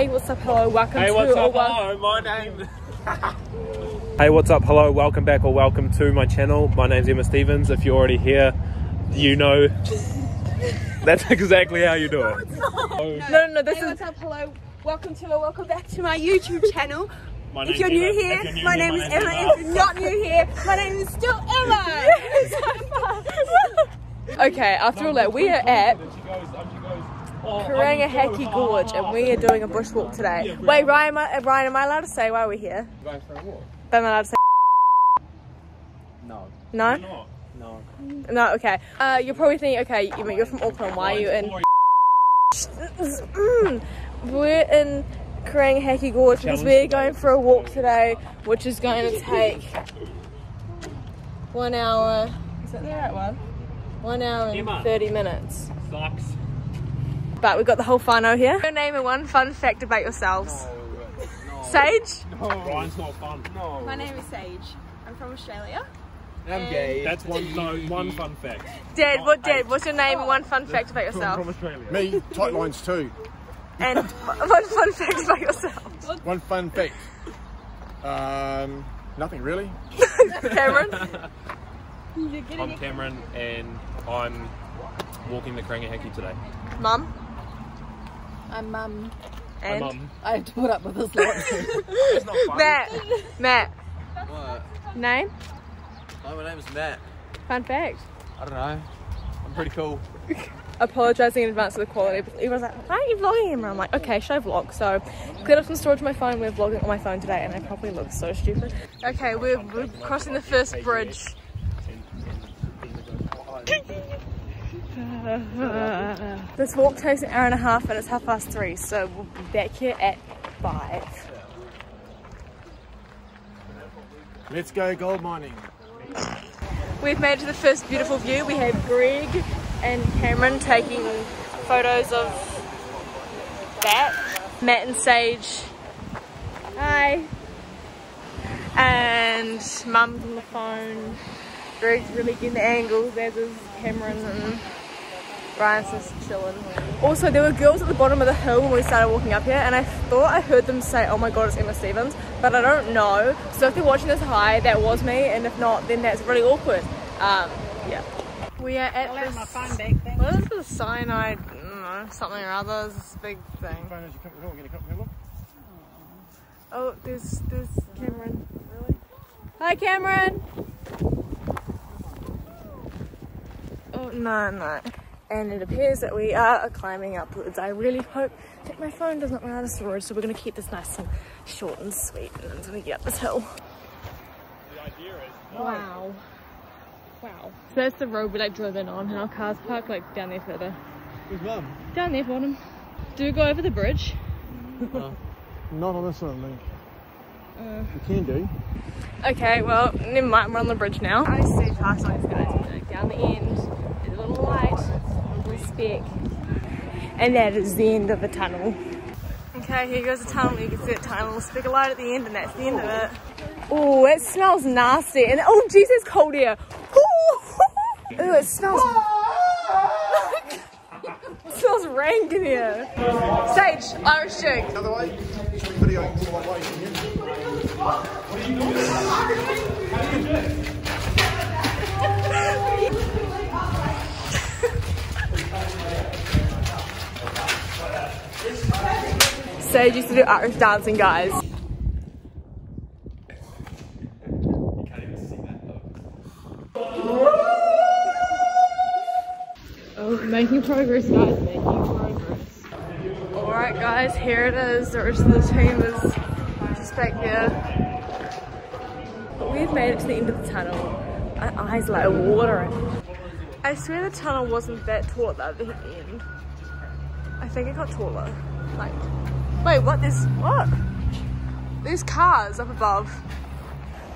Hey, what's up? Hello, welcome Hey, to. what's up? Hello, my name. hey, what's up? Hello, welcome back or welcome to my channel. My name's Emma Stevens. If you're already here, you know that's exactly how you do it. No, no, no. This Hey, is. what's up? Hello. Welcome to or welcome back to my YouTube channel. My If you're new Emma. here, If you're new my here, name is name's Emma. If you're not new here, my name is still Emma. Okay, after all that, we are at She goes, um, she goes, oh, Karangahake I'm Gorge and we are doing a bushwalk today. Wait, Ryan, am I, Ryan, am I allowed to say why we're here? Going for a walk? Am I allowed to say No. no? No. No, okay. Uh, you're probably thinking, okay, you, you're from Auckland, why are you in? Mm, we're in Karangahake Gorge because we're going for a walk today, which is going to take one hour. Is that the right one? One hour and 30 minutes. Sucks. But we've got the whole whānau here. Your name and one fun fact about yourselves. Sage? No, Ryan's not fun. No. my name is Sage. I'm from Australia. I'm gay. That's one, no, one fun fact. Dad, what Dad? What's your name and one fun fact about From yourself? Australia. Me, tight lines too. And one fun fact about yourself. One fun fact. Um, nothing really. Cameron? I'm Cameron and I'm walking the Karangahake today. Mum? I'm um My And mum. I have to put up with this lot. It's not fun. Matt. Matt. What? Name? Oh, my is Matt. Fun fact. I don't know. I'm pretty cool. Apologising in advance for the quality. But everyone's like, why are you vlogging him? I'm like, okay, should I vlog? So, cleared up some storage on my phone. We're vlogging on my phone today, and I probably look so stupid. Okay, we're, we're crossing the first bridge. this walk takes an hour and a half, and it's half past three, so we'll be back here at five. Let's go gold mining. We've made it to the first beautiful view. We have Greg and Cameron taking photos of that. Matt and Sage. Hi. And Mum's on the phone. Greg's really getting the angles, as is Cameron and Ryan's just chilling. Also, there were girls at the bottom of the hill when we started walking up here, and I thought I heard them say, "Oh my God, it's Emma Stevens," but I don't know. So if they're watching this, hi, that was me, and if not, then that's really awkward. Um, yeah. We are at this. my phone back thing. What is the cyanide? I don't know, something or other. It's this big thing. Phone as you come along, get a couple look. Oh, there's there's Cameron. Really? Hi, Cameron. Oh no no. And it appears that we are climbing upwards. I really hope that my phone does not run out of storage, so we're gonna keep this nice and short and sweet and until we get up this hill. The idea is Wow. Wow. So that's the road we like drove in on, and our cars parked like down there further. Where's mum? Down there, bottom. Do we go over the bridge? Not on this one, mate. Uh. We can do. Okay, well, never mind, we're on the bridge now. I see past those guys down the end. There's a little light, a little speck. And that is the end of the tunnel. Okay, here goes the tunnel. You can see a tiny little speck of light at the end, and that's the end of it. Oh, it smells nasty. And oh, jeez, it's cold here. Ooh, Ooh it smells. it smells rank in here. Sage, Irish jig. Other way. Video all the way from here. Sage used to do Irish dancing, guys. Oh, making progress, guys. Making progress. Alright, guys, here it is. The rest of the team is just back here. But we've made it to the end of the tunnel. My eyes are like watering. I swear the tunnel wasn't that tall at the end. I think it got taller. Like, wait, what? There's what? There's cars up above.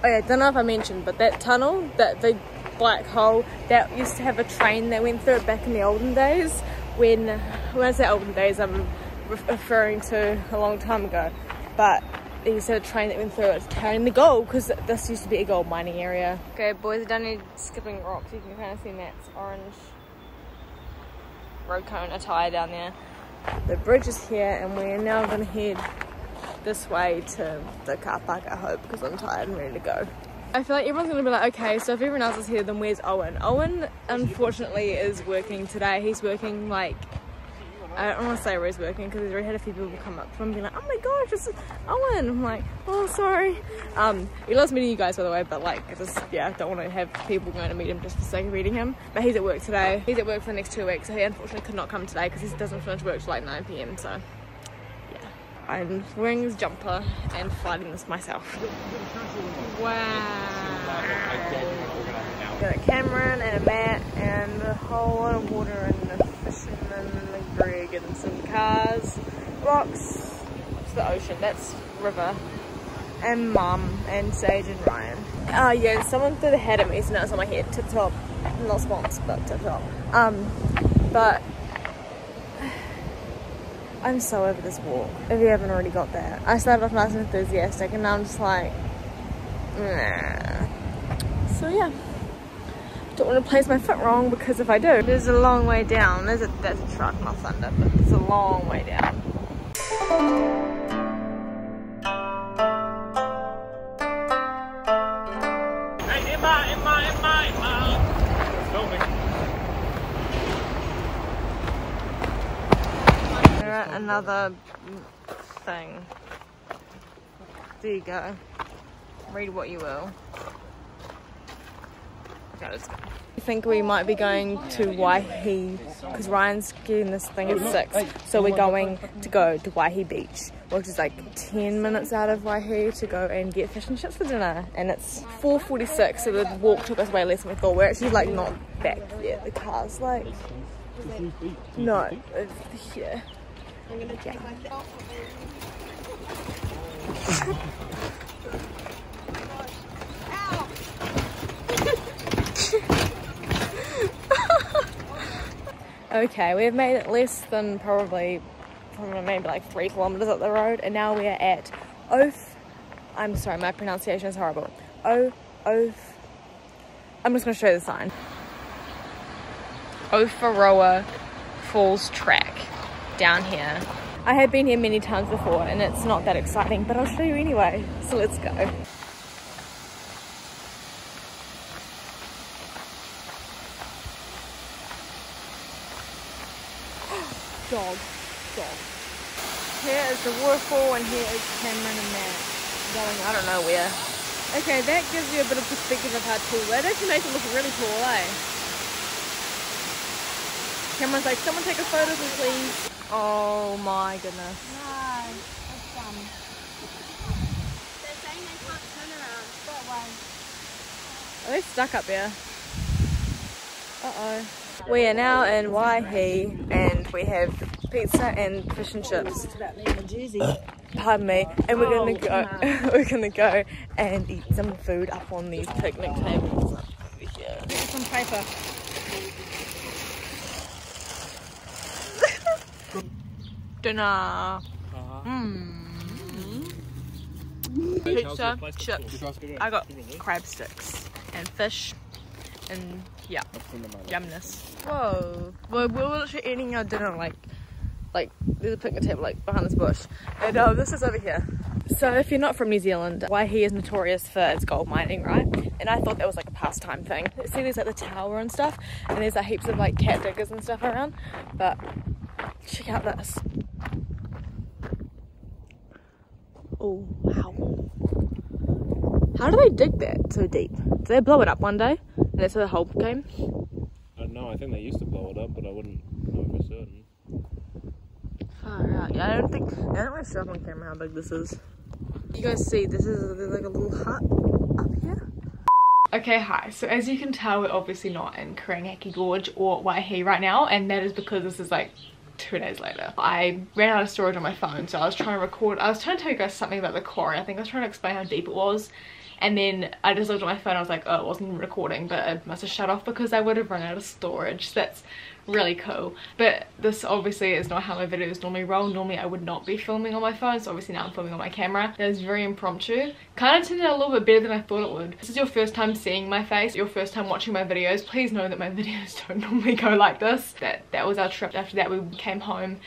Oh yeah, don't know if I mentioned, but that tunnel, that big black hole, that used to have a train that went through it back in the olden days. When, when I say olden days, I'm referring to a long time ago. But they used to have a train that went through it carrying the gold, because this used to be a gold mining area. Okay, boys done here skipping rocks. You can kind of see Matt's orange road cone attire down there. The bridge is here and we're now gonna head this way to the car park I hope because I'm tired and ready to go. I feel like everyone's gonna be like, okay, so if everyone else is here, then where's Owen? Owen, unfortunately, is working today. He's working like, I don't want to say where he's working because we've already had a few people come up to him and be like, oh my gosh, it's Owen. I'm like, oh, sorry. Um, he loves meeting you guys, by the way, but like, I just, yeah, don't want to have people going to meet him just for sake of meeting him. But he's at work today. He's at work for the next two weeks, so he unfortunately could not come today because he doesn't finish work till like 9 p.m. So. I'm wearing this jumper and fighting this myself. Wow. Got a camera and a mat and a whole lot of water and a fisherman and a Greg and some cars, rocks, it's the ocean, that's river, and mum and Sage and Ryan. Ah uh, yeah, someone threw the hat at me so now it's on my head, tip top, not spons, but tip top. Um, but I'm so over this walk, if you haven't already got that. I started off nice and enthusiastic and now I'm just like, nah. So yeah, don't want to place my foot wrong because if I do, there's a long way down. There's a, there's a truck, not thunder, but it's a long way down. Another thing. There you go. Read what you will. Okay. I think we might be going to Waihi because Ryan's getting this thing at 6. So we're going to go to Waihi Beach, which is like 10 minutes out of Waihi to go and get fish and chips for dinner. And it's 4.46, so the walk took us way less than we thought. We're actually like not back yet. The car's like, no, it's here. Yeah. okay, we've made it less than probably, maybe like three kilometers up the road, and now we're at Oath. I'm sorry, my pronunciation is horrible. O Oath. I'm just gonna show you the sign. Owharoa Falls Track down here. I have been here many times before and it's not that exciting, but I'll show you anyway. So let's go. dog, dog. Here is the waterfall and here is Cameron and Matt going I don't know where. Okay, that gives you a bit of perspective of how tall that actually makes it look really tall, eh? Cameron's like, someone take a photo please. Oh my goodness. No, that's dumb. They're saying they can't turn around. That way. Are they stuck up there? Uh-oh. We are now in Waihi and we have pizza and fish and chips. About leaving Jersey. Pardon me. And we're gonna oh, go we're gonna go and eat some food up on these picnic tables over here. Some paper. Dinner. Mmm. Uh, Pizza, chips. I got crab sticks and fish and yeah, yumness. Whoa. Well, we were literally eating our dinner like, like there's a picnic table like behind this bush, and uh, this is over here. So if you're not from New Zealand, Waihi is notorious for its gold mining, right? And I thought that was like a pastime thing. See, there's like the tower and stuff, and there's like heaps of like cat diggers and stuff around. But check out this. Oh wow! How do they dig that so deep? Did they blow it up one day, and that's where the hole came? I don't know. I think they used to blow it up, but I wouldn't know for certain. Far out. Yeah, I don't think I don't really show up on camera how big this is. You guys see, this is there's like a little hut up here. Okay, hi. So as you can tell, we're obviously not in Karangaki Gorge or Waihi right now, and that is because this is like two days later. I ran out of storage on my phone, so I was trying to record. I was trying to tell you guys something about the quarry. I think I was trying to explain how deep it was. And then I just looked at my phone, I was like, oh, it wasn't recording, but it must have shut off because I would have run out of storage. So that's really cool. But this obviously is not how my videos normally roll. Normally I would not be filming on my phone, so obviously now I'm filming on my camera. That was very impromptu. Kind of turned out a little bit better than I thought it would. This is your first time seeing my face, your first time watching my videos, please know that my videos don't normally go like this. That, that was our trip. After that we came home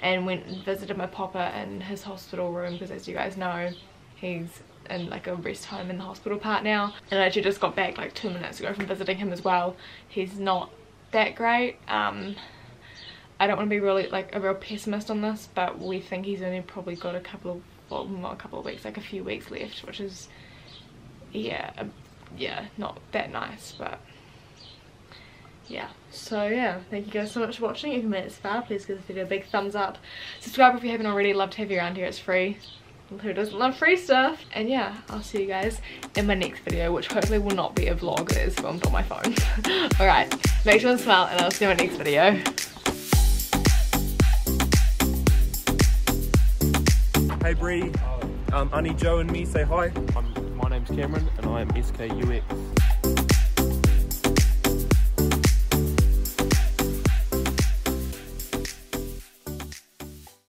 and went and visited my papa in his hospital room because as you guys know he's in like a rest home in the hospital part now. And I actually just got back like two minutes ago from visiting him as well. He's not that great. Um I don't want to be really like a real pessimist on this but we think he's only probably got a couple of well not a couple of weeks like a few weeks left which is yeah yeah not that nice but yeah. So yeah thank you guys so much for watching. If you made it this far please give this video a big thumbs up. Subscribe if you haven't already. Love to have you around here. It's free who doesn't love free stuff. And yeah i'll see you guys in my next video which hopefully will not be a vlog. It is filmed on my phone. All right make sure to smile and i'll see you in my next video. Hey Bree, um, Auntie Joe and me say hi. I'm, my name's Cameron and I am SKUX